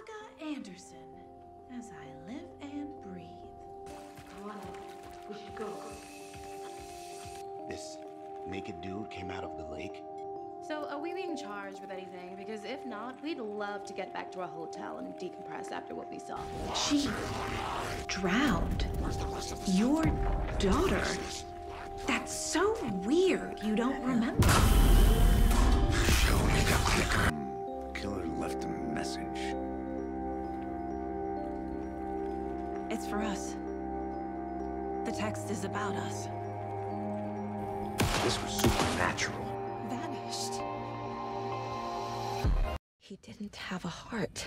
Saga Anderson, as I live and breathe. Come on, we should go. This naked dude came out of the lake. So, are we being charged with anything? Because if not, we'd love to get back to our hotel and decompress after what we saw. She drowned. Your daughter. That's so weird you don't remember. Show me the clicker. Is about us. This was supernatural. Vanished. He didn't have a heart,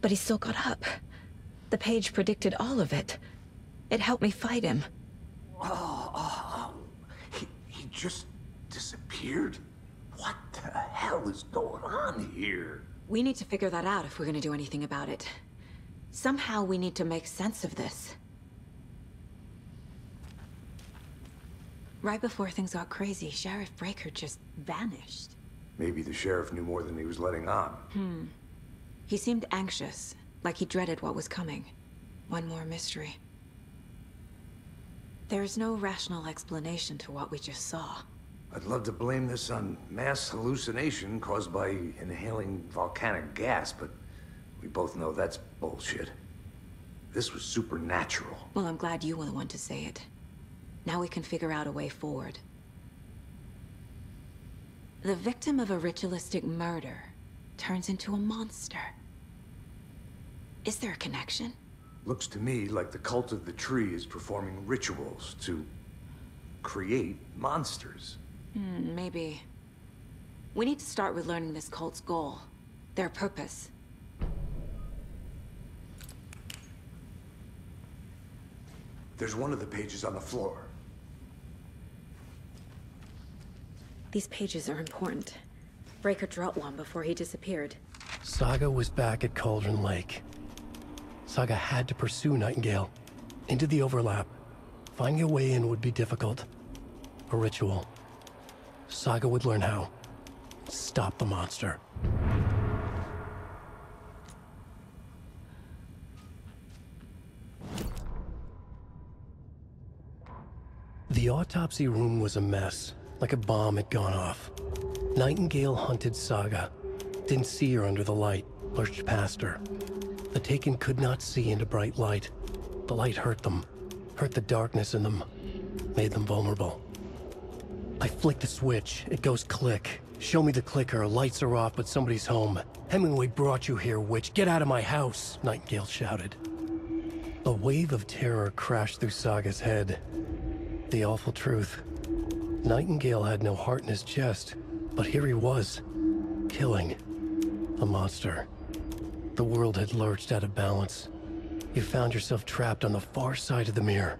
but he still got up. The page predicted all of it. It helped me fight him. Oh, oh, oh, he, he just disappeared? What the hell is going on here? We need to figure that out if we're gonna do anything about it. Somehow we need to make sense of this. Right before things got crazy, Sheriff Breaker just vanished. Maybe the sheriff knew more than he was letting on. Hmm. He seemed anxious, like he dreaded what was coming. One more mystery. There's no rational explanation to what we just saw. I'd love to blame this on mass hallucination caused by inhaling volcanic gas, but we both know that's bullshit. This was supernatural. Well, I'm glad you were the one to say it. Now we can figure out a way forward. The victim of a ritualistic murder turns into a monster. Is there a connection? Looks to me like the cult of the tree is performing rituals to create monsters. Hmm, maybe. We need to start with learning this cult's goal. Their purpose. There's one of the pages on the floor. These pages are important. Breaker dropped one before he disappeared. Saga was back at Cauldron Lake. Saga had to pursue Nightingale. Into the overlap. Finding a way in would be difficult. A ritual. Saga would learn how. Stop the monster. The autopsy room was a mess, like a bomb had gone off. Nightingale hunted Saga. Didn't see her under the light, lurched past her. The Taken could not see into bright light. The light hurt them, hurt the darkness in them, made them vulnerable. I flick the switch, it goes click. Show me the clicker, lights are off, but somebody's home. Hemingway brought you here, witch. Get out of my house, Nightingale shouted. A wave of terror crashed through Saga's head. The awful truth. Nightingale had no heart in his chest, but here he was, killing a monster. The world had lurched out of balance. You found yourself trapped on the far side of the mirror.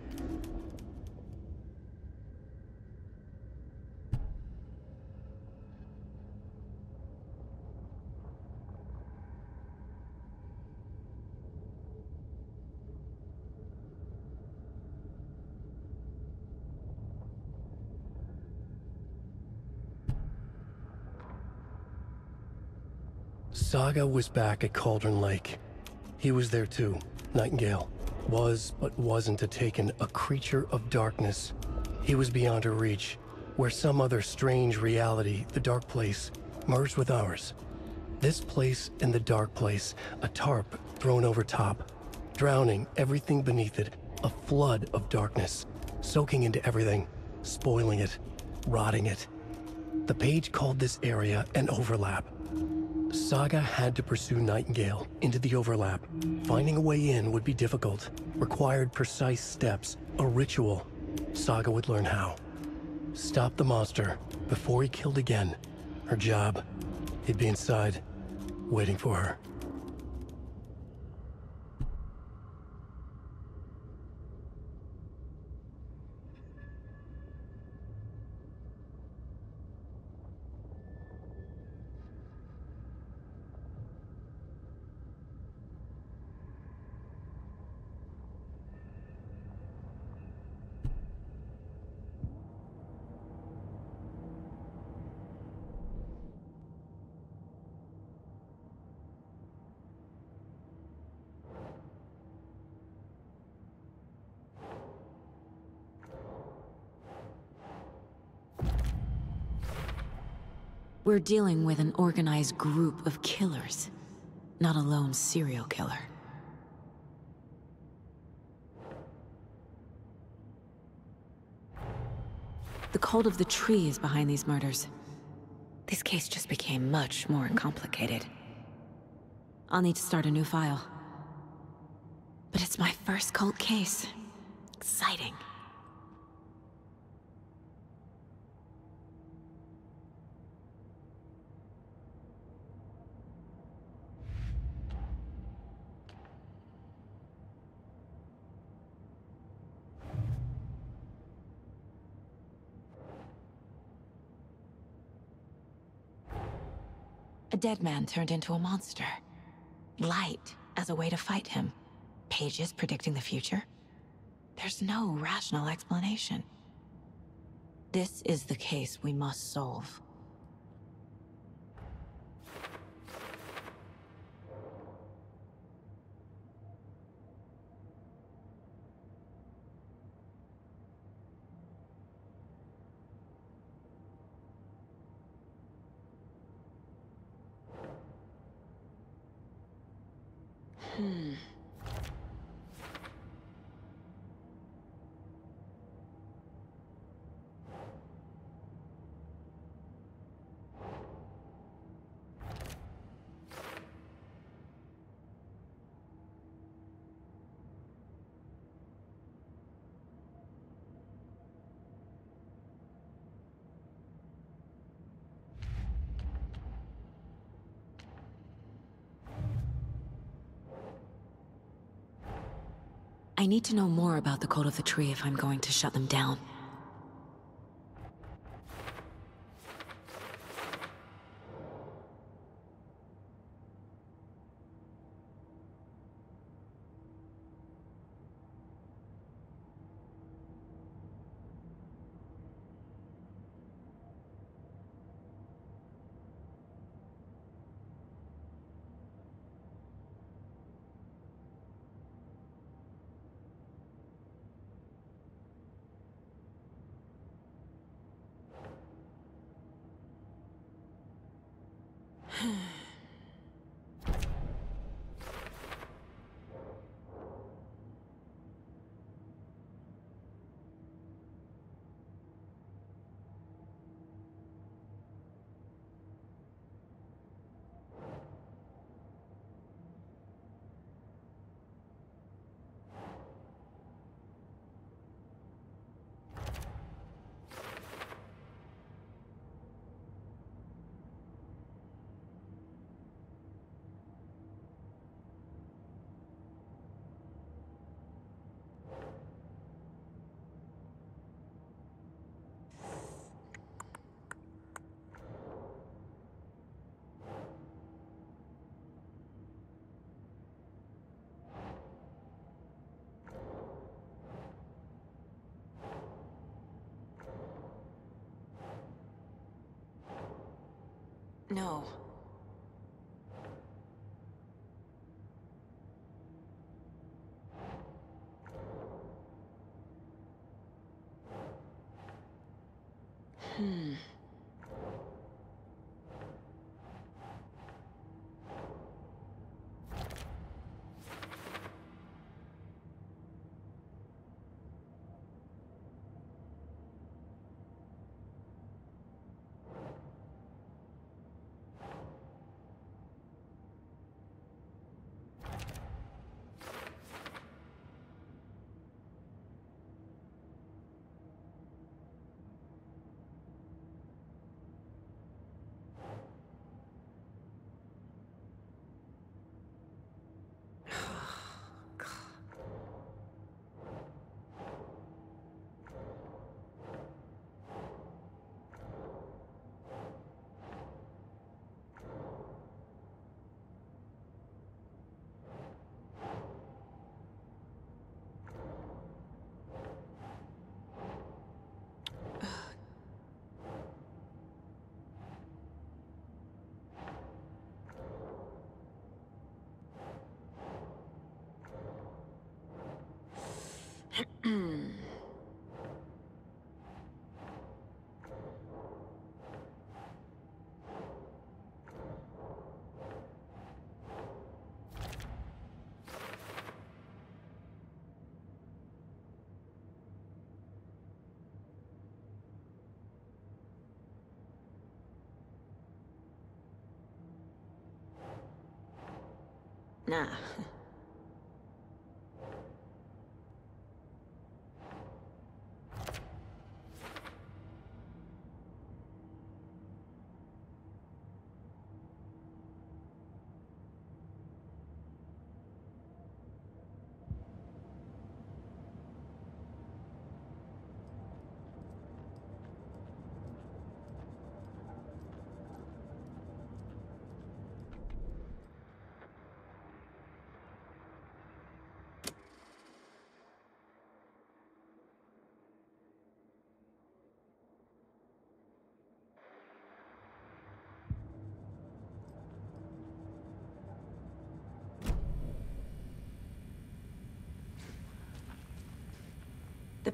Saga was back at Cauldron Lake. He was there too, Nightingale. Was, but wasn't a taken, a creature of darkness. He was beyond her reach, where some other strange reality, the dark place, merged with ours. This place and the dark place, a tarp thrown over top, drowning everything beneath it, a flood of darkness, soaking into everything, spoiling it, rotting it. The page called this area an overlap. Saga had to pursue Nightingale into the overlap. Finding a way in would be difficult, required precise steps, a ritual. Saga would learn how. Stop the monster before he killed again. Her job. He'd be inside, waiting for her. We're dealing with an organized group of killers, not a lone serial killer. The cult of the tree is behind these murders. This case just became much more complicated. I'll need to start a new file. But it's my first cult case. Exciting. Dead man turned into a monster. Light as a way to fight him. Pages predicting the future? There's no rational explanation. This is the case we must solve. I need to know more about the Cult of the Tree if I'm going to shut them down. No. Hmm. Nah. The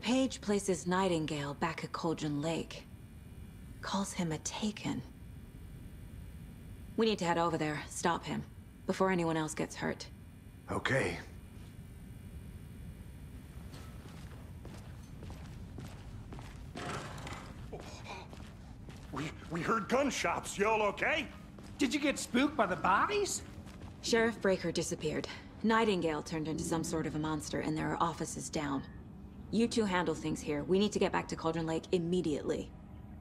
page places Nightingale back at Cauldron Lake. Calls him a Taken. We need to head over there, stop him, before anyone else gets hurt. Okay. We, we heard gunshots. Y'all okay? Did you get spooked by the bodies? Sheriff Breaker disappeared. Nightingale turned into some sort of a monster, and there are offices down. You two handle things here. We need to get back to Cauldron Lake immediately.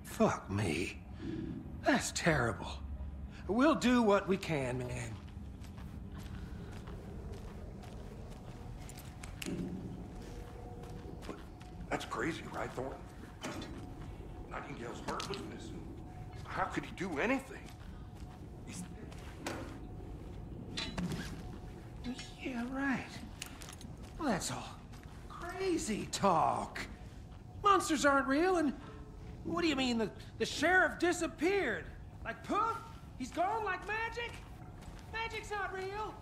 Fuck me. That's terrible. We'll do what we can, man. But that's crazy, right, Thornton? Nightingale's heart was missing. How could he do anything? He's... Yeah, right. Well, that's all crazy talk. Monsters aren't real, and what do you mean the, the sheriff disappeared? Like poof? He's gone like magic? Magic's not real.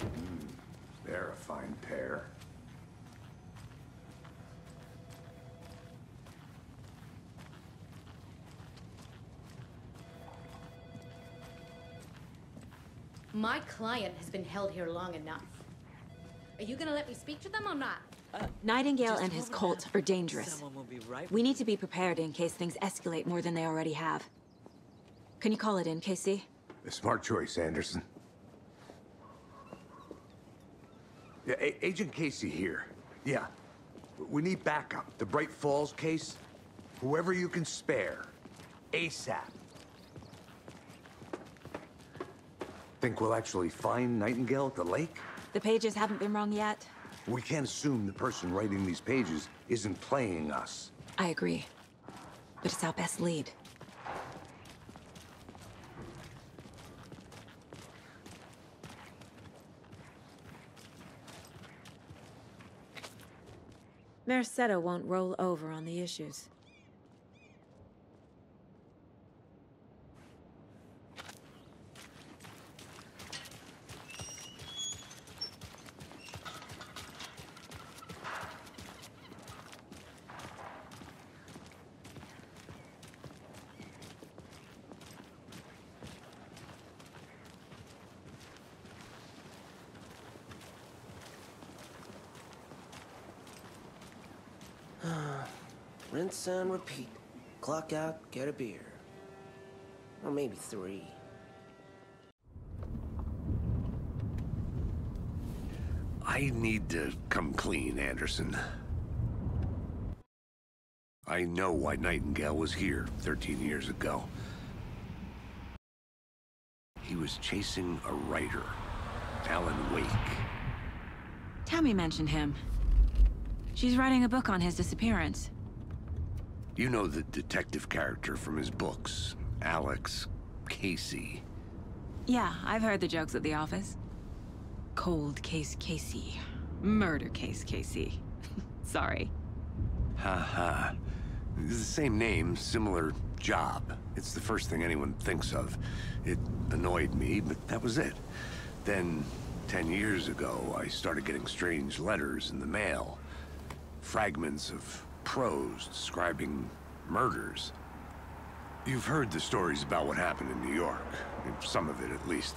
Hmm, They're a fine pair. My client has been held here long enough. Are you gonna let me speak to them or not? Uh, Nightingale and his cult are dangerous. We need to be prepared in case things escalate more than they already have. Can you call it in, Casey? A smart choice, Anderson. Yeah, A Agent Casey here. Yeah. We need backup. The Bright Falls case. Whoever you can spare. ASAP. Think we'll actually find Nightingale at the lake? The pages haven't been wrong yet. We can't assume the person writing these pages isn't playing us. I agree. But it's our best lead. Merced won't roll over on the issues. Rinse and repeat. Clock out, get a beer. Or maybe three. I need to come clean, Anderson. I know why Nightingale was here 13 years ago. He was chasing a writer, Alan Wake. Tammy mentioned him. She's writing a book on his disappearance. You know the detective character from his books, Alex Casey. Yeah, I've heard the jokes at the office. Cold case Casey. Murder case Casey. Sorry. Ha ha. The same name, similar job. It's the first thing anyone thinks of. It annoyed me, but that was it. Then, ten years ago, I started getting strange letters in the mail. Fragments of prose describing murders. You've heard the stories about what happened in New York. Some of it, at least.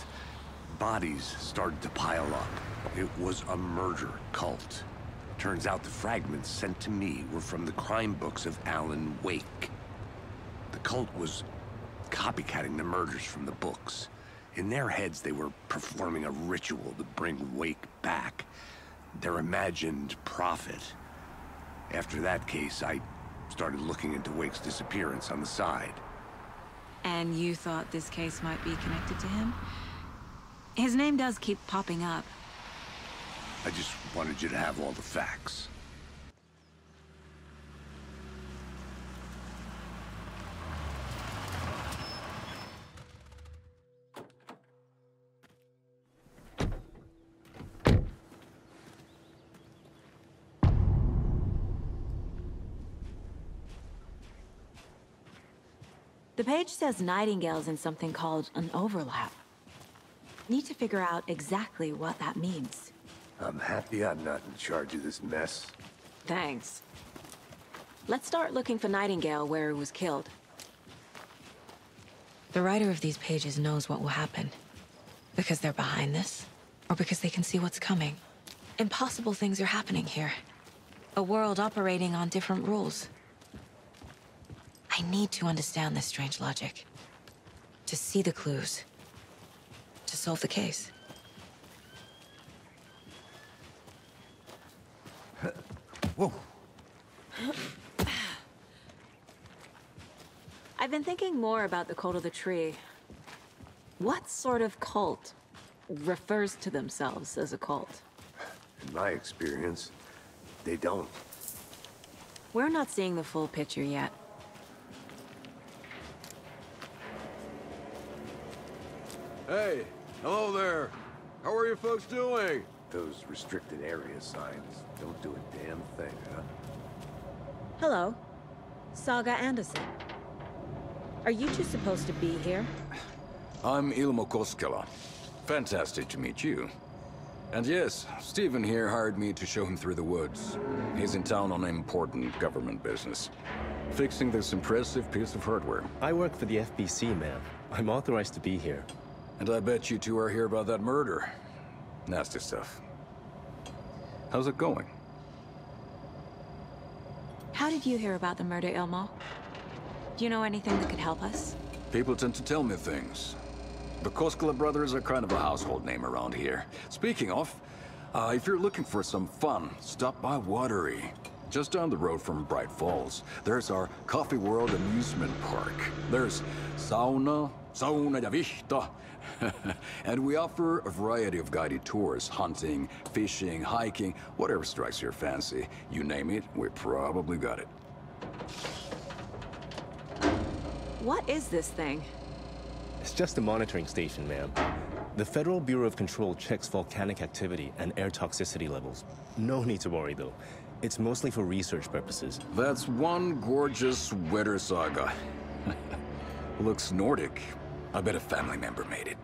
Bodies started to pile up. It was a murder cult. Turns out the fragments sent to me were from the crime books of Alan Wake. The cult was copycatting the murders from the books. In their heads, they were performing a ritual to bring Wake back. Their imagined prophet. After that case, I started looking into Wake's disappearance on the side. And you thought this case might be connected to him? His name does keep popping up. I just wanted you to have all the facts. Page says Nightingale's in something called an overlap. Need to figure out exactly what that means. I'm happy I'm not in charge of this mess. Thanks. Let's start looking for Nightingale where he was killed. The writer of these pages knows what will happen. Because they're behind this, or because they can see what's coming. Impossible things are happening here. A world operating on different rules. I need to understand this strange logic. To see the clues. To solve the case. Whoa. I've been thinking more about the cult of the tree. What sort of cult refers to themselves as a cult? In my experience, they don't. We're not seeing the full picture yet. Hey, hello there. How are you folks doing? Those restricted area signs don't do a damn thing, huh? Hello. Saga Anderson. Are you two supposed to be here? I'm Ilmo Koskela. Fantastic to meet you. And yes, Stephen here hired me to show him through the woods. He's in town on important government business. Fixing this impressive piece of hardware. I work for the FBC, ma'am. I'm authorized to be here. And I bet you two are here about that murder. Nasty stuff. How's it going? How did you hear about the murder, Ilmo? Do you know anything that could help us? People tend to tell me things. The Koskela brothers are kind of a household name around here. Speaking of, uh, if you're looking for some fun, stop by Watery. Just down the road from Bright Falls, there's our Coffee World amusement park. There's sauna, sauna ja vihta. and we offer a variety of guided tours, hunting, fishing, hiking, whatever strikes your fancy. You name it, we probably got it. What is this thing? It's just a monitoring station, ma'am. The Federal Bureau of Control checks volcanic activity and air toxicity levels. No need to worry, though. It's mostly for research purposes. That's one gorgeous weather saga. Looks Nordic. I bet a family member made it.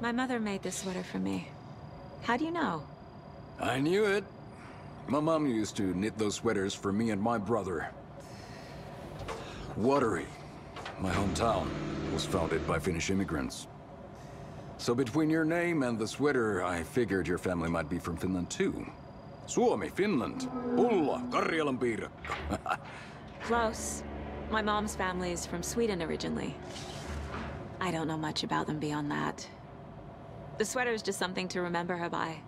My mother made this sweater for me. How do you know? I knew it. My mom used to knit those sweaters for me and my brother. Watery, my hometown, was founded by Finnish immigrants. So between your name and the sweater, I figured your family might be from Finland too. Suomi, Finland. Ulla, Karjalan piirakka. Close. My mom's family is from Sweden originally. I don't know much about them beyond that. The sweater is just something to remember her by.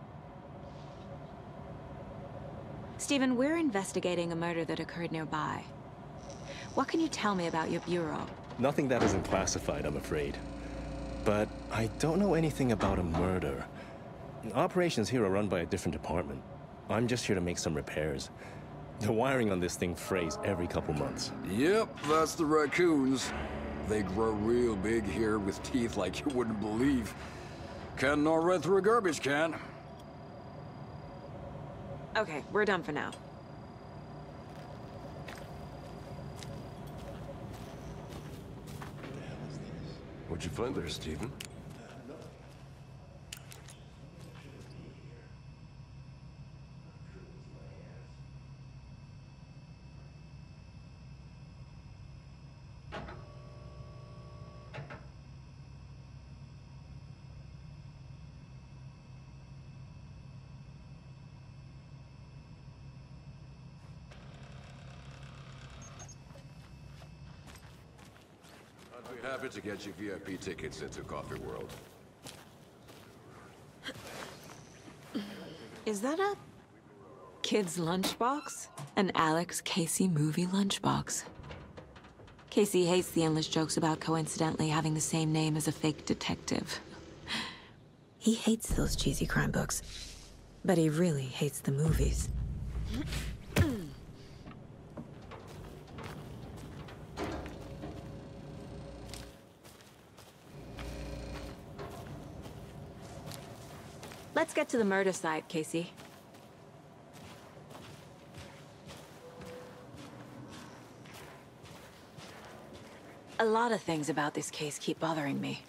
Stephen, we're investigating a murder that occurred nearby. What can you tell me about your bureau? Nothing that isn't classified, I'm afraid. But I don't know anything about a murder. Operations here are run by a different department. I'm just here to make some repairs. The wiring on this thing frays every couple months. Yep, that's the raccoons. They grow real big here with teeth like you wouldn't believe. Can gnaw right through a garbage can. Okay, we're done for now. What'd you find there, Stephen? To get you VIP tickets into Coffee World. Is that a kid's lunchbox? An Alex Casey movie lunchbox. Casey hates the endless jokes about coincidentally having the same name as a fake detective. He hates those cheesy crime books, but he really hates the movies. Let's get to the murder site, Casey. A lot of things about this case keep bothering me.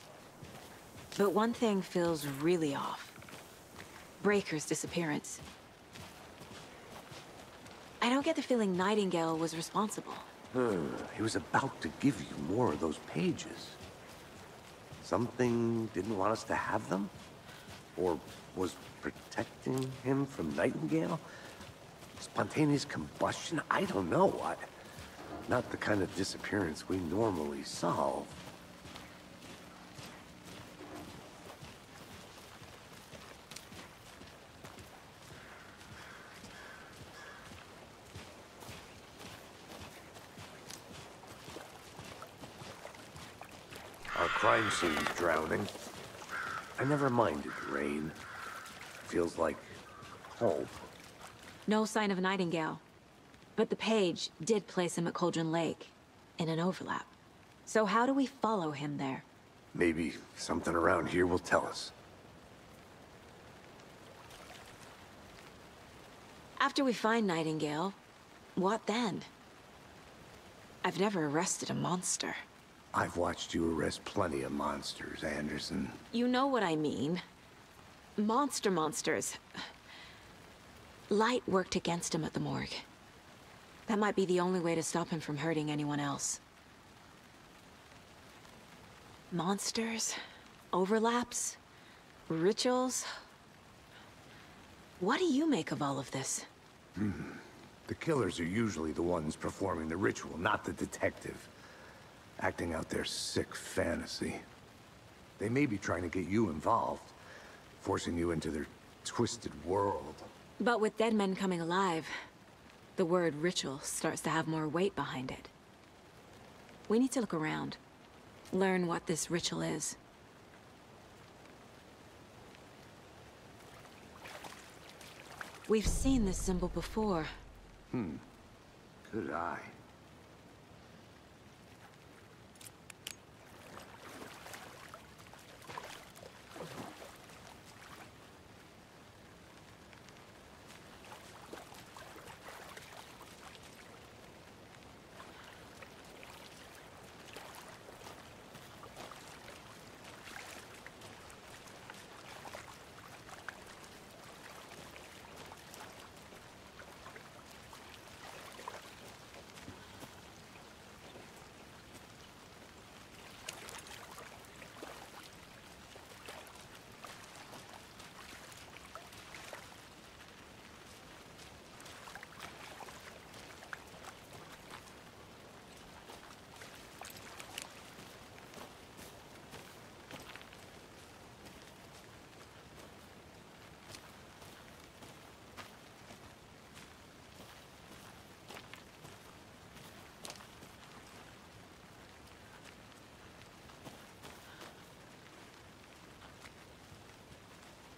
But one thing feels really off. Breaker's disappearance. I don't get the feeling Nightingale was responsible. Hmm, he was about to give you more of those pages. Something didn't want us to have them? Or was protecting him from Nightingale? Spontaneous combustion? I don't know. I, not the kind of disappearance we normally solve. Our crime scene's drowning. I never minded rain. Feels like home. No sign of Nightingale. But the page did place him at Cauldron Lake, in an overlap. So how do we follow him there? Maybe something around here will tell us. After we find Nightingale, what then? I've never arrested a monster. I've watched you arrest plenty of monsters, Anderson. You know what I mean. Monster monsters. Light worked against him at the morgue. That might be the only way to stop him from hurting anyone else. Monsters? Overlaps? Rituals? What do you make of all of this? Hmm. The killers are usually the ones performing the ritual, not the detective. Acting out their sick fantasy. They may be trying to get you involved, forcing you into their twisted world. But with dead men coming alive, the word ritual starts to have more weight behind it. We need to look around. Learn what this ritual is. We've seen this symbol before. Hmm. Good eye.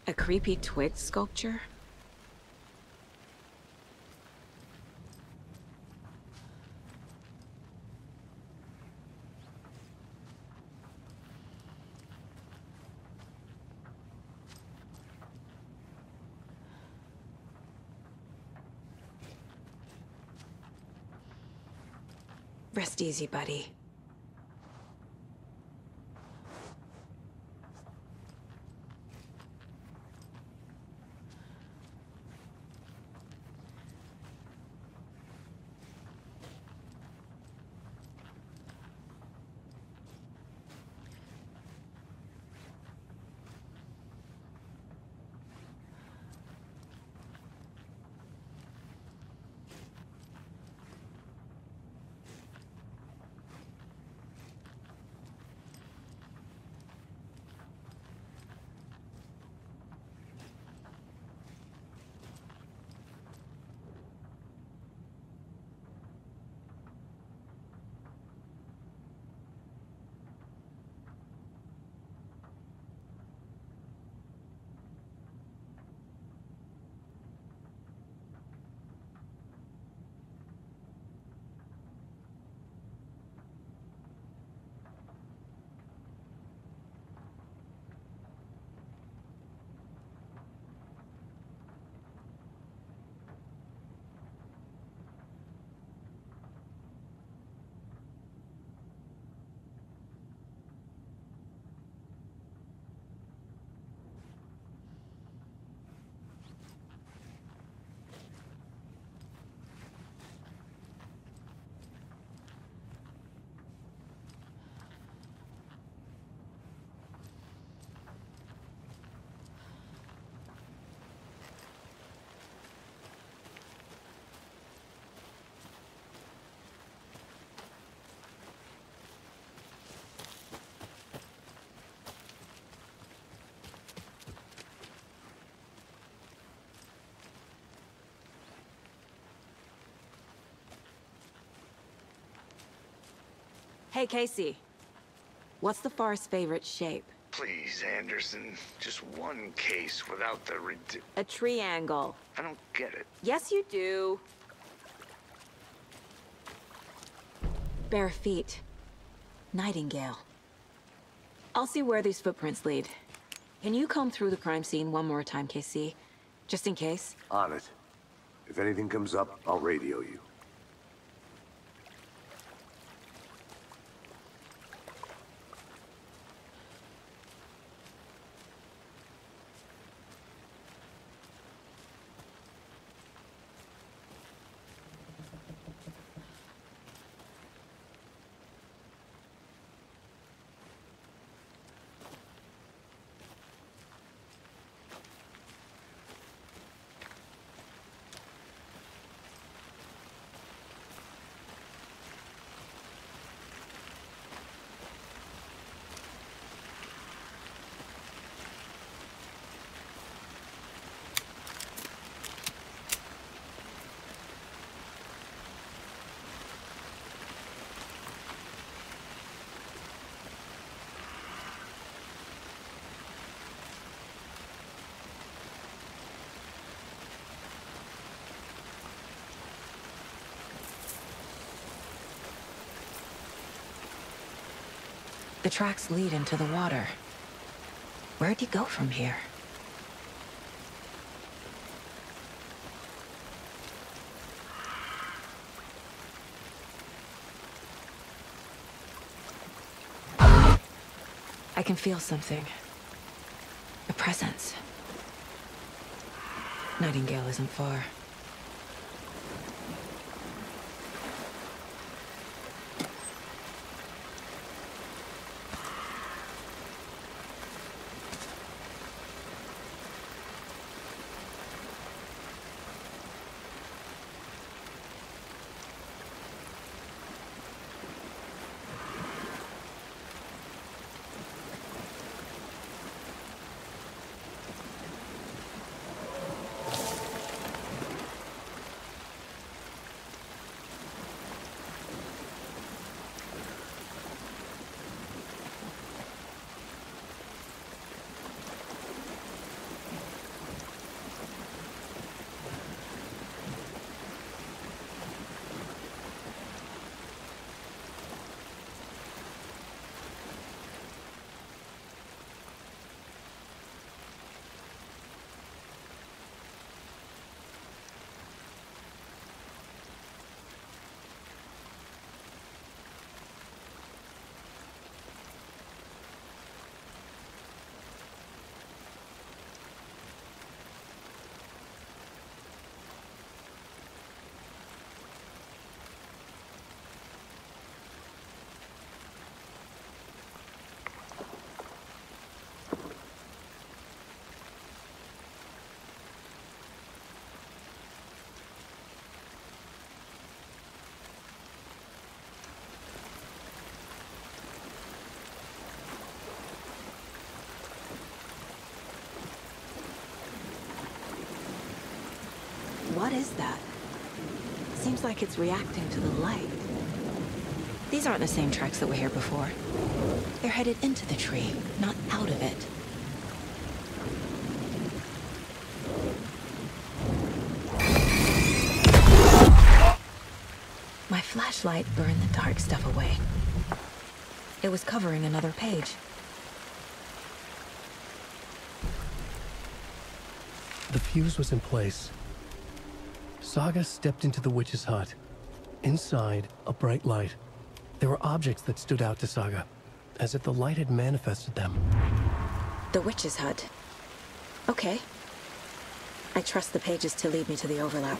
A creepy twig sculpture? Rest easy, buddy. Hey, Casey. What's the far's favorite shape? Please, Anderson. Just one case without the ridic- A triangle. I don't get it. Yes, you do. Bare feet. Nightingale. I'll see where these footprints lead. Can you comb through the crime scene one more time, Casey? Just in case? On it. If anything comes up, I'll radio you. The tracks lead into the water. Where'd you go from here? I can feel something. A presence. Nightingale isn't far. What is that? Seems like it's reacting to the light. These aren't the same tracks that were here before. They're headed into the tree, not out of it. My flashlight burned the dark stuff away. It was covering another page. The fuse was in place. Saga stepped into the witch's hut. Inside, a bright light. There were objects that stood out to Saga, as if the light had manifested them. The witch's hut. Okay. I trust the pages to lead me to the overlap.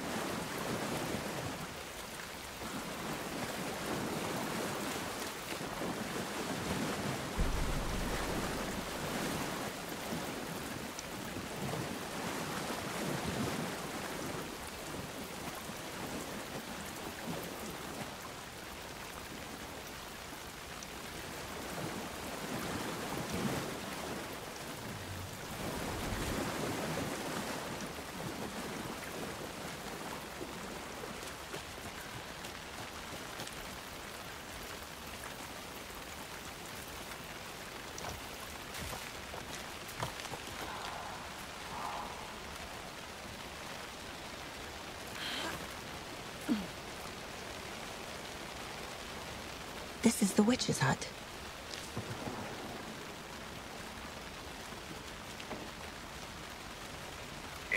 Witch's hut.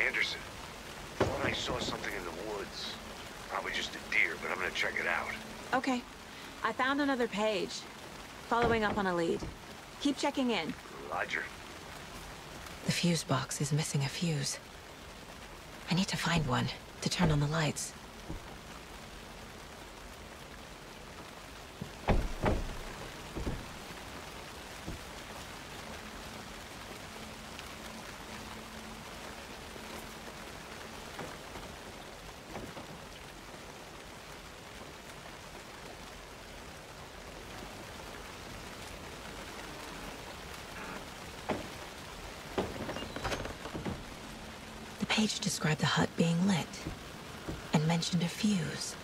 Anderson, I thought I saw something in the woods. Probably just a deer, but I'm gonna check it out. Okay. I found another page. Following up on a lead. Keep checking in. Roger. The fuse box is missing a fuse. I need to find one to turn on the lights. Page described the hut being lit and mentioned a fuse.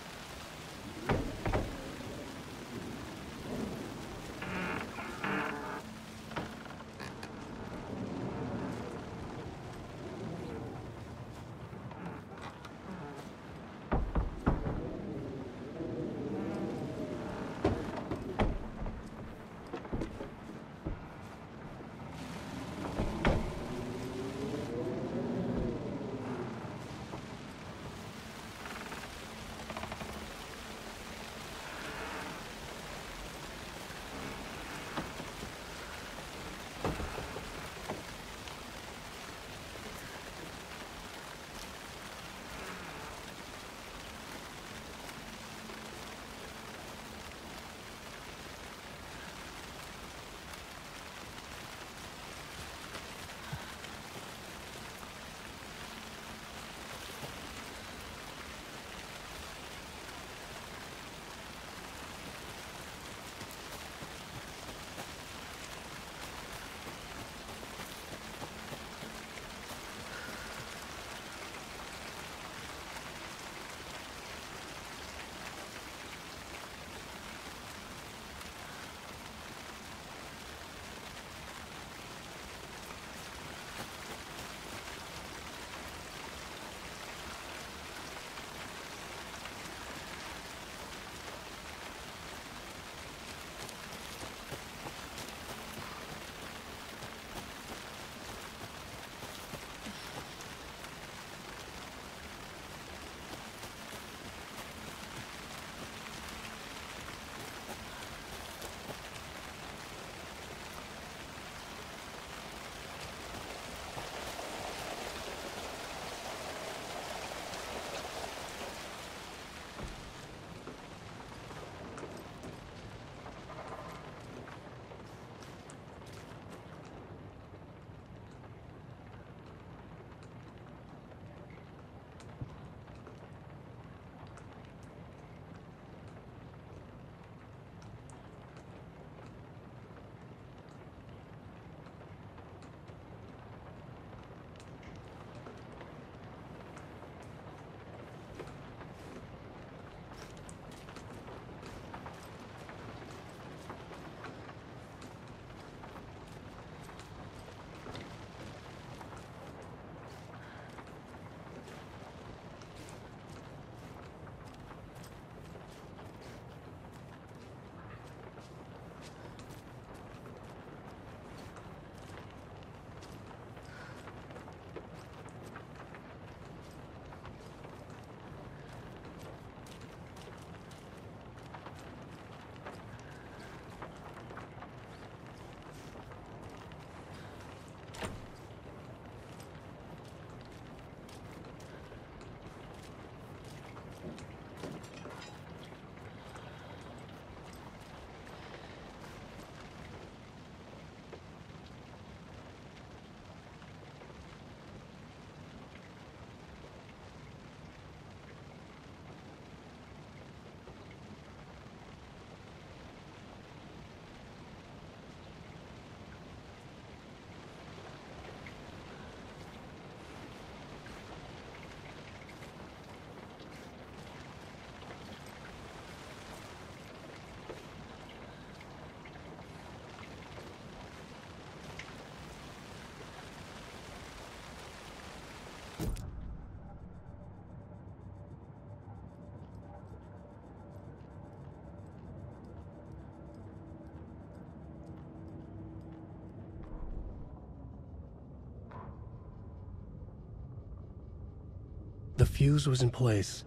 The fuse was in place.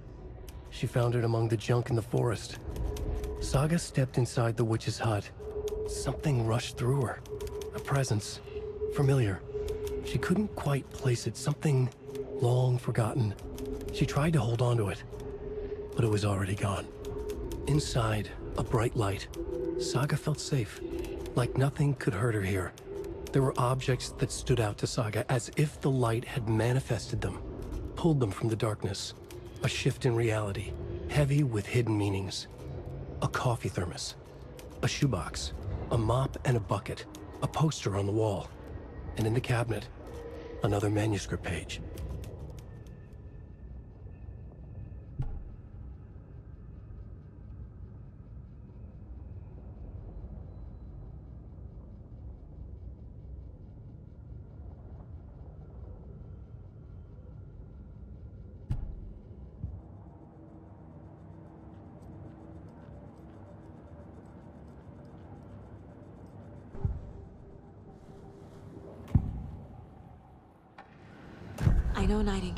She found it among the junk in the forest. Saga stepped inside the witch's hut. Something rushed through her. A presence. Familiar. She couldn't quite place it. Something long forgotten. She tried to hold on to it, but it was already gone. Inside, a bright light. Saga felt safe, like nothing could hurt her here. There were objects that stood out to Saga as if the light had manifested them, pulled them from the darkness. A shift in reality, heavy with hidden meanings. A coffee thermos, a shoebox, a mop and a bucket, a poster on the wall, and in the cabinet, another manuscript page.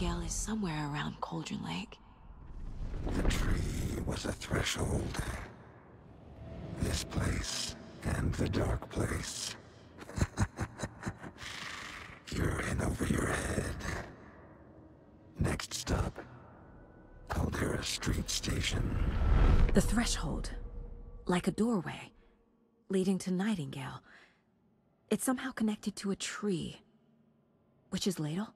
Nightingale is somewhere around Cauldron Lake. The tree was a threshold. This place and the dark place. You're in over your head. Next stop, Caldera Street Station. The threshold. Like a doorway. Leading to Nightingale. It's somehow connected to a tree. Which is Ladle?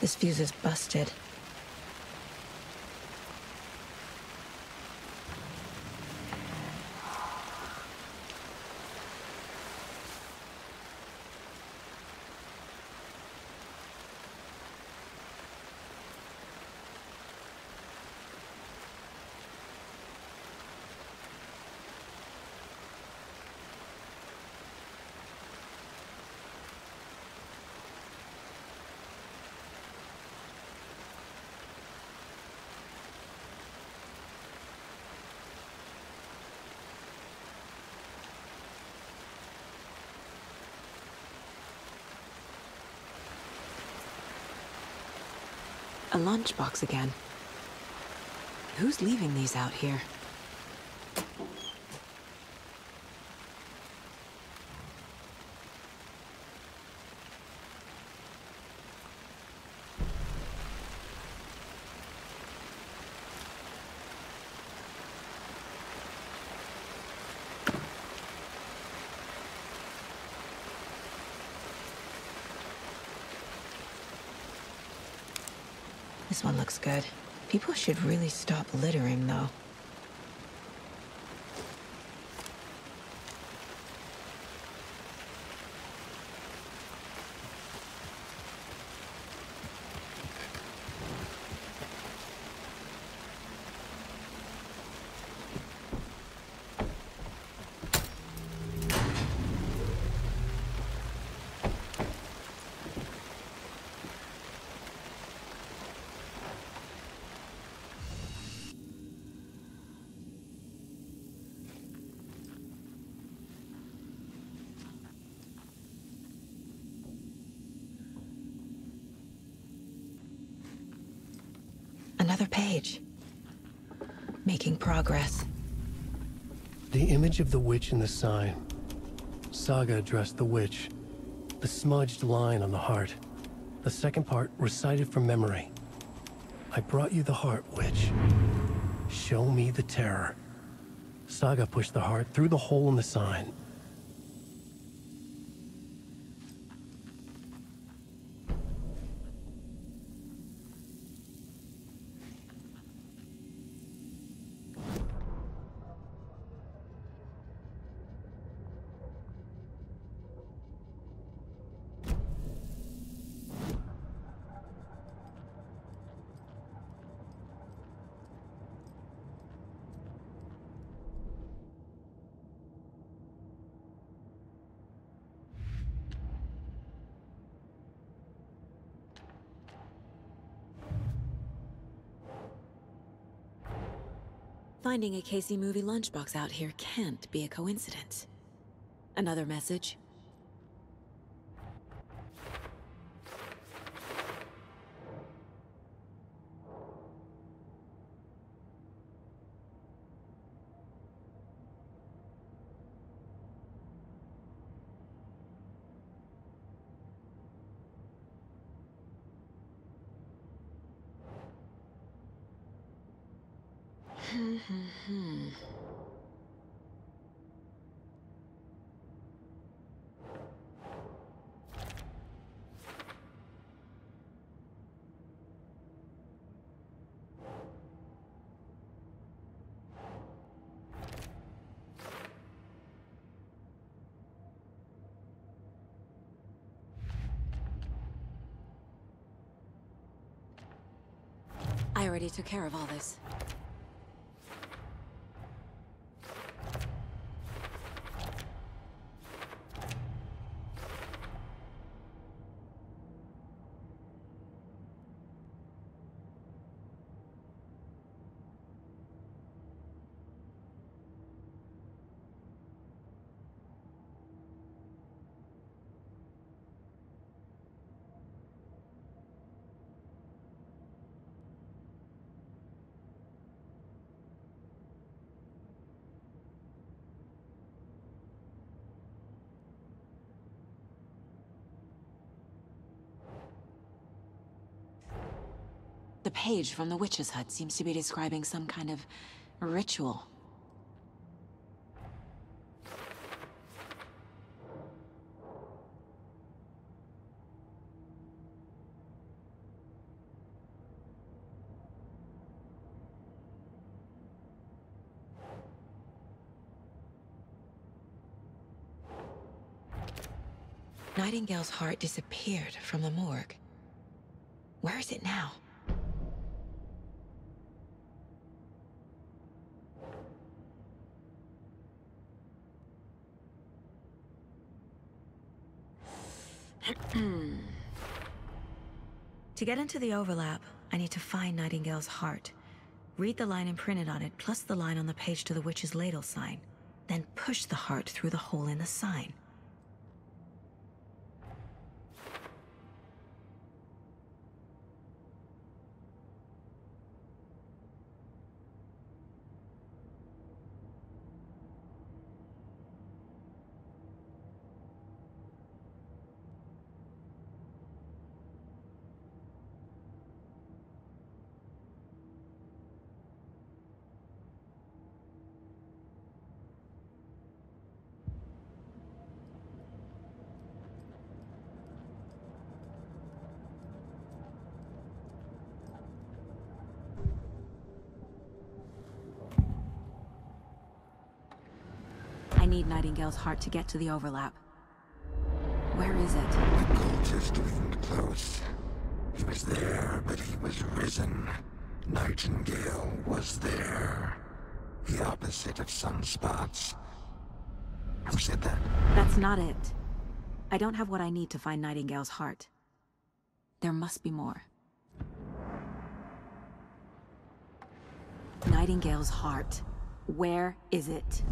This fuse is busted. Lunchbox again. Who's leaving these out here? This one looks good. People should really stop littering, though. Another page. Making progress. The image of the witch in the sign. Saga addressed the witch. The smudged line on the heart. The second part recited from memory. I brought you the heart, witch. Show me the terror. Saga pushed the heart through the hole in the sign. Finding a Casey movie lunchbox out here can't be a coincidence. Another message? I already took care of all this. Page from the witch's hut seems to be describing some kind of ritual. Nightingale's heart disappeared from the morgue. Where is it now? To get into the overlap, I need to find Nightingale's heart. Read the line imprinted on it, plus the line on the page to the witch's ladle sign. Then push the heart through the hole in the sign. Need Nightingale's heart to get to the overlap. Where is it? The cultist leaned close. He was there, but he was risen. Nightingale was there. The opposite of sunspots. Who said that? That's not it. I don't have what I need to find Nightingale's heart. There must be more. Nightingale's heart. Where is it?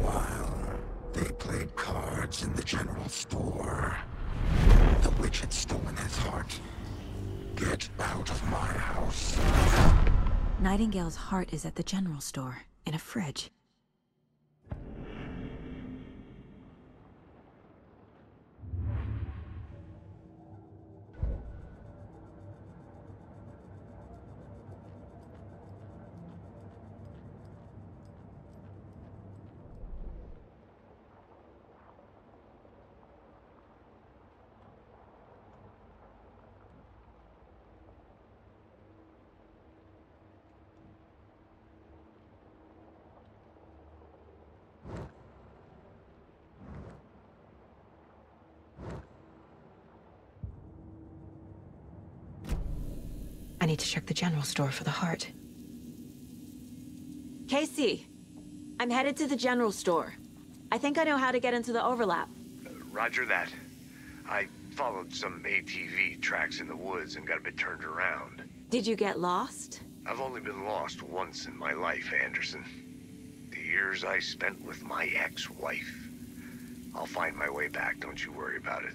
While they played cards in the general store, the witch had stolen his heart. Get out of my house. Nightingale's heart is at the general store, in a fridge. To check the general store for the heart. Casey! I'm headed to the general store. I think I know how to get into the overlap. Uh, Roger that. I followed some ATV tracks in the woods and got a bit turned around. Did you get lost? I've only been lost once in my life, Anderson. The years I spent with my ex-wife. I'll find my way back, don't you worry about it.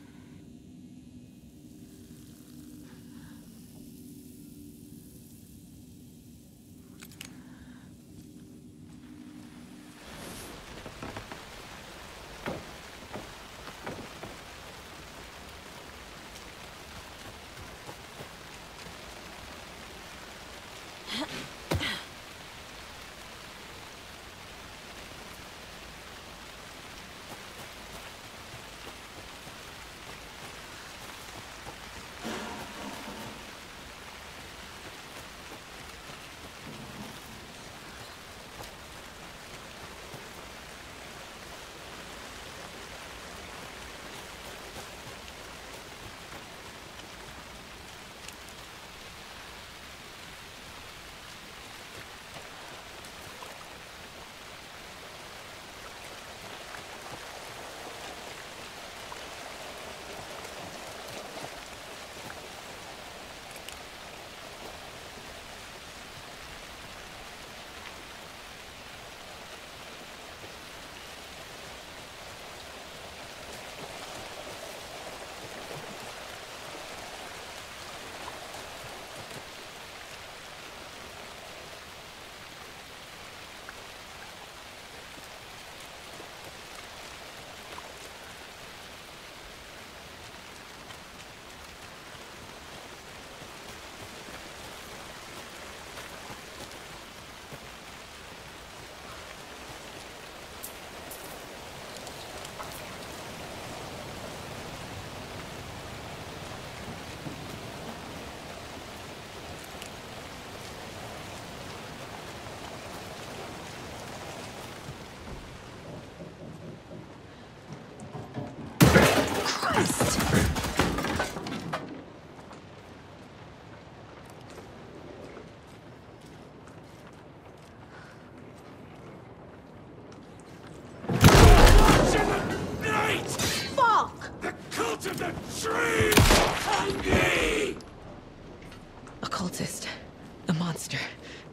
A monster.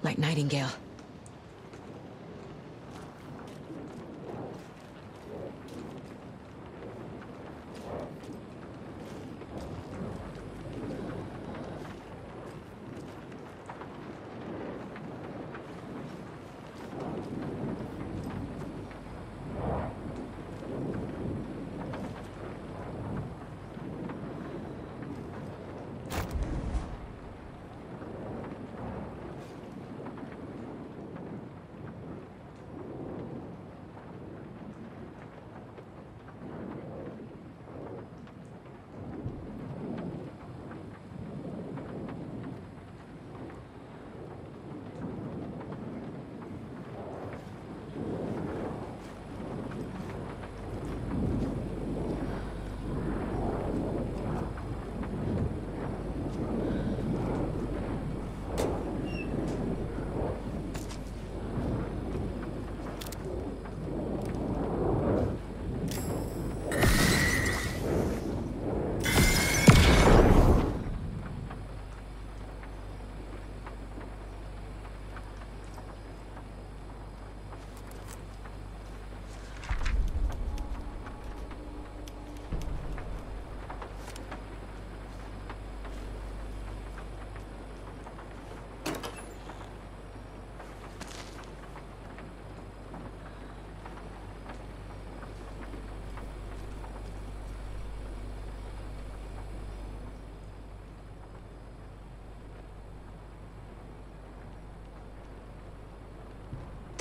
Like Nightingale.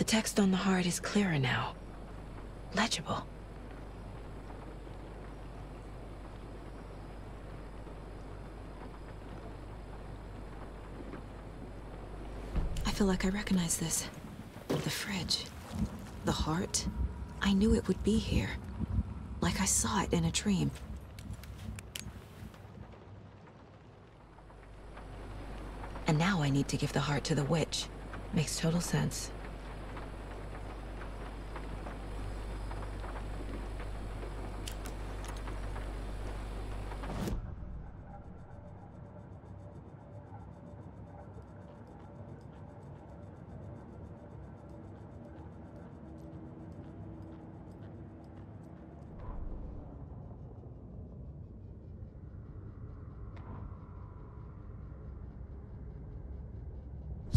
The text on the heart is clearer now. Legible. I feel like I recognize this. The fridge. The heart. I knew it would be here. Like I saw it in a dream. And now I need to give the heart to the witch. Makes total sense.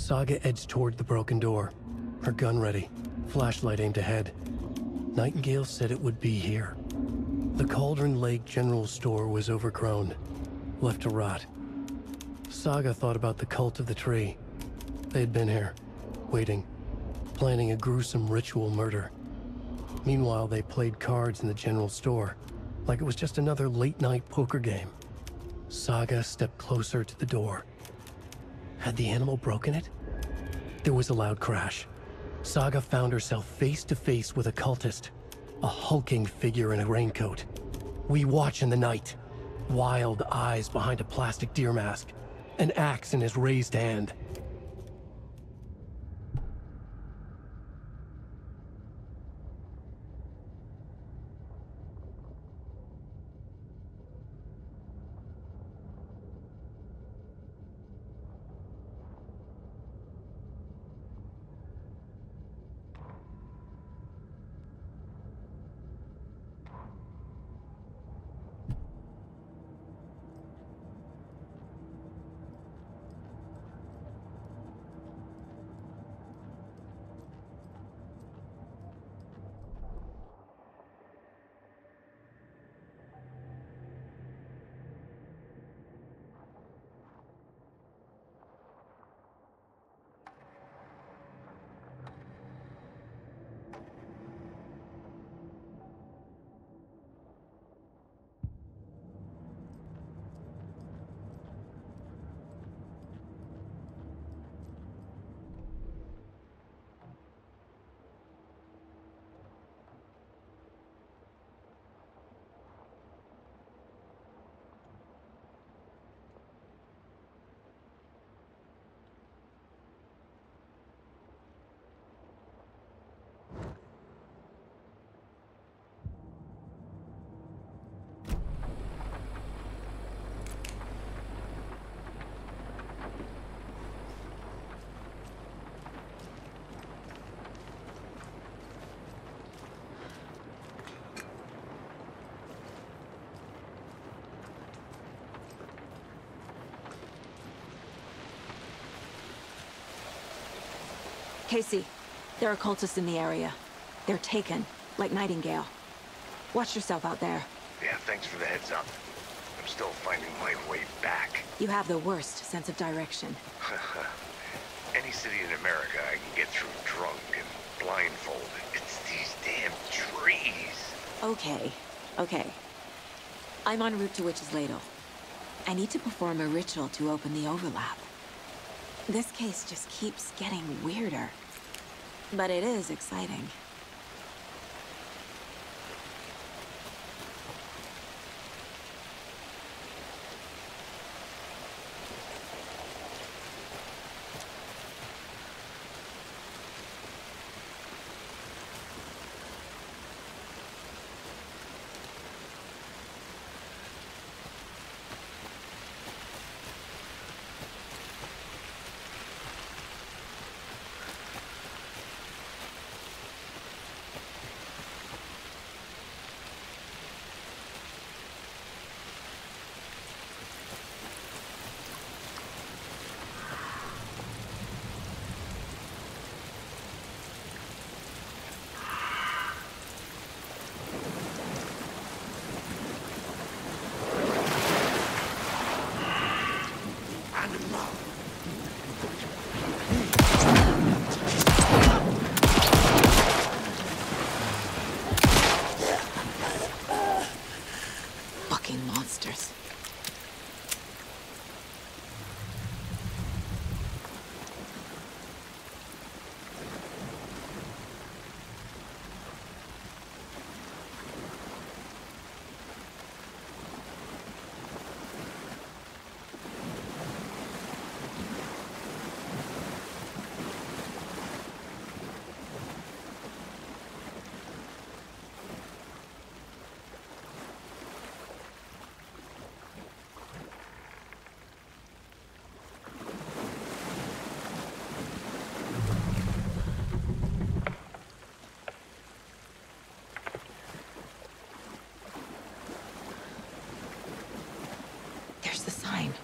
Saga edged toward the broken door, her gun ready, flashlight aimed ahead. Nightingale said it would be here. The Cauldron Lake General Store was overgrown, left to rot. Saga thought about the cult of the tree. They had been here, waiting, planning a gruesome ritual murder. Meanwhile, they played cards in the general store, like it was just another late-night poker game. Saga stepped closer to the door. Had the animal broken it? There was a loud crash. Saga found herself face to face with a cultist, a hulking figure in a raincoat. We watch in the night, wild eyes behind a plastic deer mask, an axe in his raised hand. Casey, there are cultists in the area. They're taken, like Nightingale. Watch yourself out there. Yeah, thanks for the heads up. I'm still finding my way back. You have the worst sense of direction. Any city in America I can get through drunk and blindfolded. It's these damn trees. Okay, okay. I'm en route to Witch's Ladle. I need to perform a ritual to open the overlap. This case just keeps getting weirder. But it is exciting.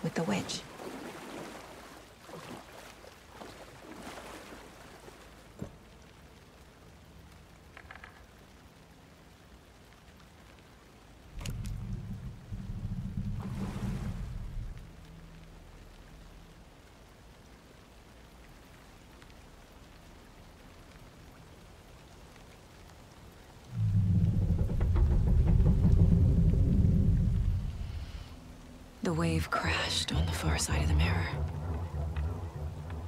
With the witch. Wave crashed on the far side of the mirror.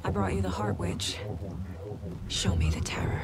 I brought you the Heart Witch. Show me the terror.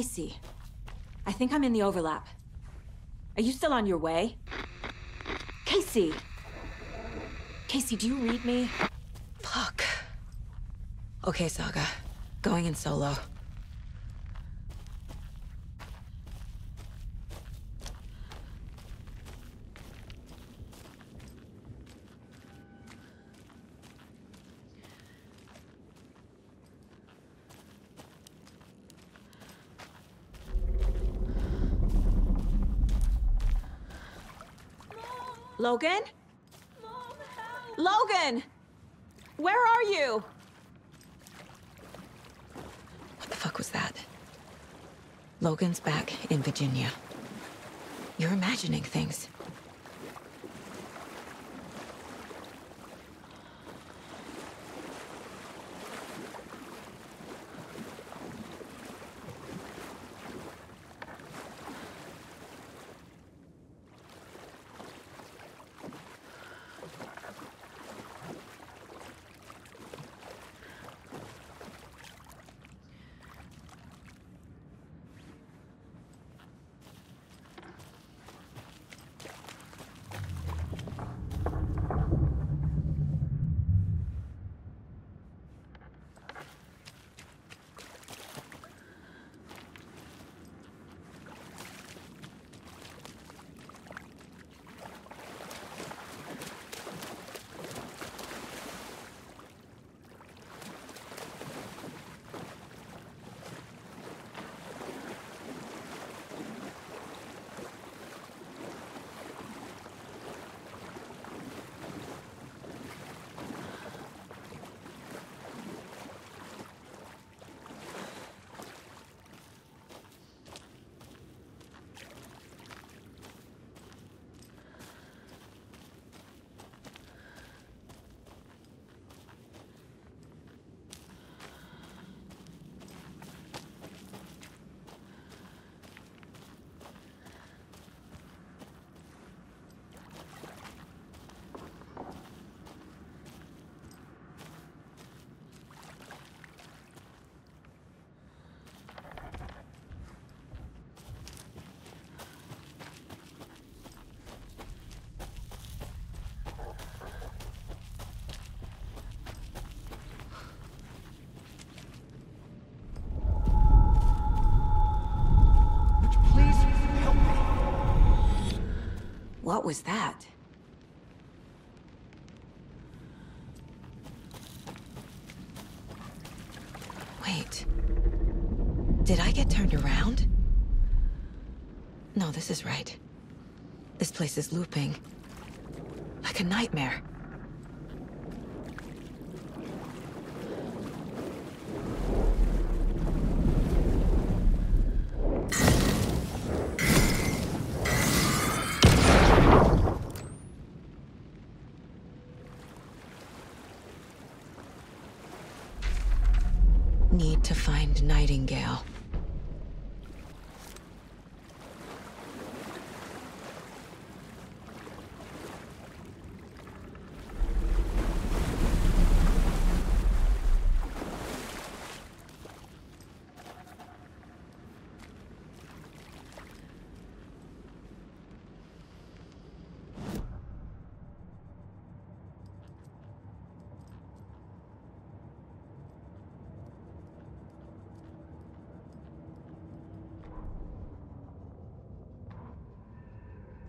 Casey, I think I'm in the overlap. Are you still on your way? Casey! Casey, do you read me? Fuck. Okay, Saga. Going in solo. Logan? Logan! Where are you? What the fuck was that? Logan's back in Virginia. You're imagining things. What was that? Wait. Did I get turned around? No, this is right. This place is looping. Like a nightmare. Need to find Nightingale.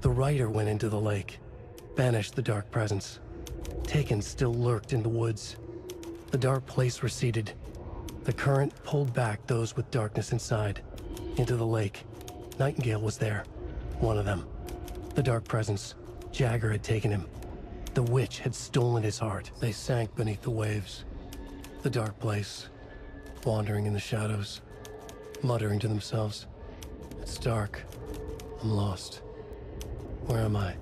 The rider went into the lake, banished the dark presence. Taken still lurked in the woods. The dark place receded. The current pulled back those with darkness inside, into the lake. Nightingale was there, one of them. The dark presence, Jagger had taken him. The witch had stolen his heart. They sank beneath the waves. The dark place, wandering in the shadows, muttering to themselves. It's dark. I'm lost. Where am I?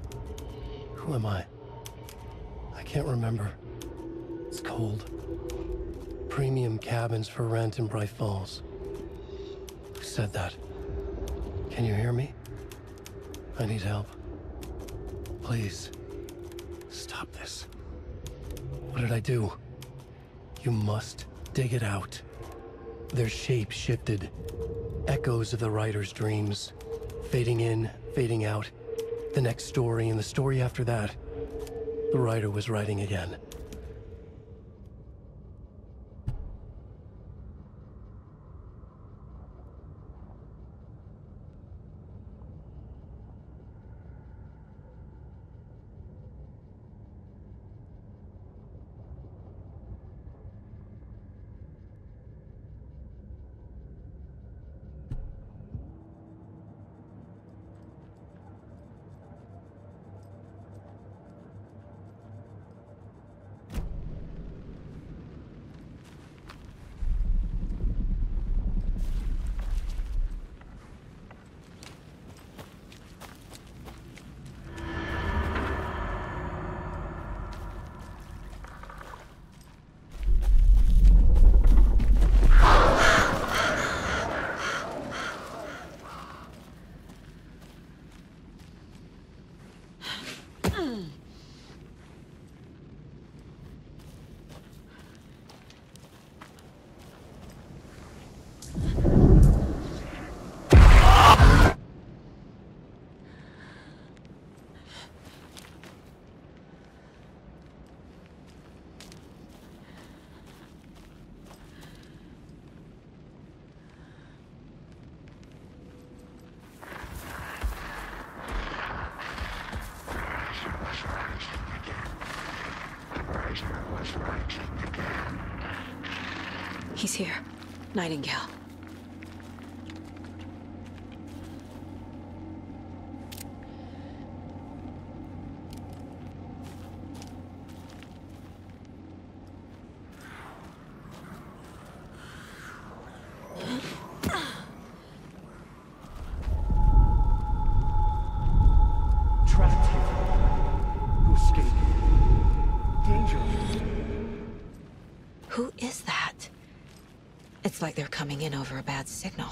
Who am I? I can't remember. It's cold. Premium cabins for rent in Bright Falls. Who said that? Can you hear me? I need help. Please. Stop this. What did I do? You must dig it out. Their shape shifted. Echoes of the writer's dreams. Fading in, fading out. The next story and the story after that. The writer was writing again. He's here. Nightingale. It's like they're coming in over a bad signal.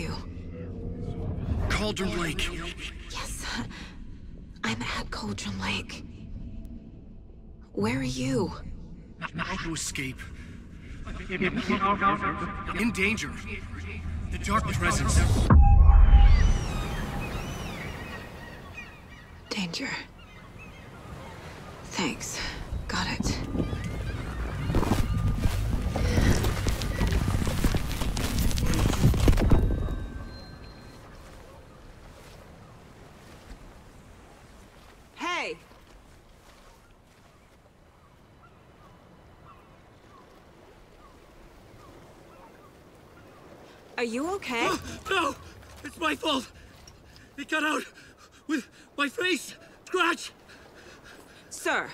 You. Cauldron Lake. Yes, I'm at Cauldron Lake. Where are you? How to escape. In danger. The dark presence. Danger. Thanks. Got it. Are you okay? No! It's my fault! It got out with my face! Scratch! Sir,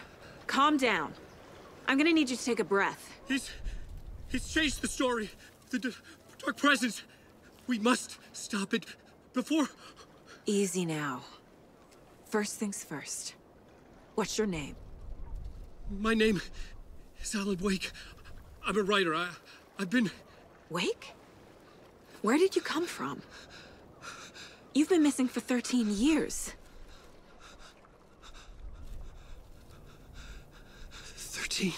calm down. I'm gonna need you to take a breath. He's... he's changed the story. The dark presence. We must stop it before... Easy now. First things first. What's your name? My name is Alan Wake. I'm a writer. I, I've been... Wake? Where did you come from? You've been missing for 13 years. 13